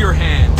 your hand.